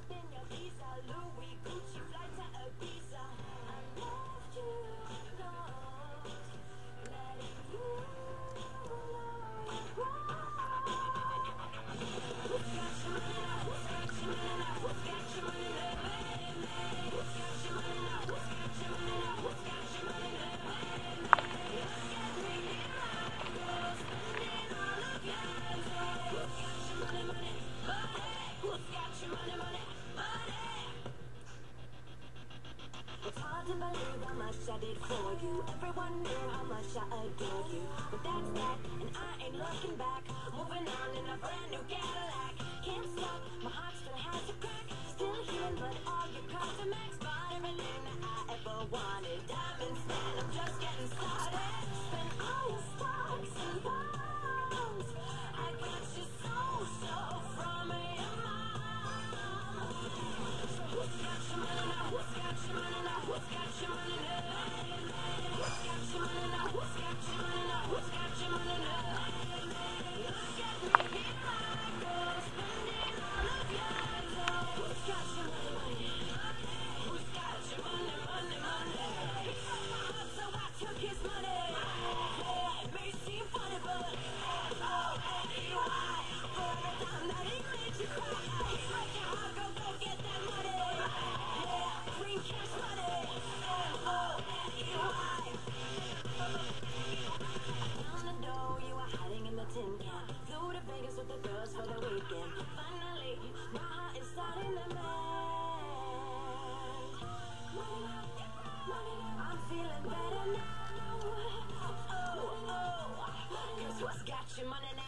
It's to believe how much I did for you. Everyone knew how much I adore you. But that's that, and I ain't looking back. again. Finally, my heart is starting to mend. I'm feeling better now. Oh, oh, oh, oh, oh. cause what's got you money now?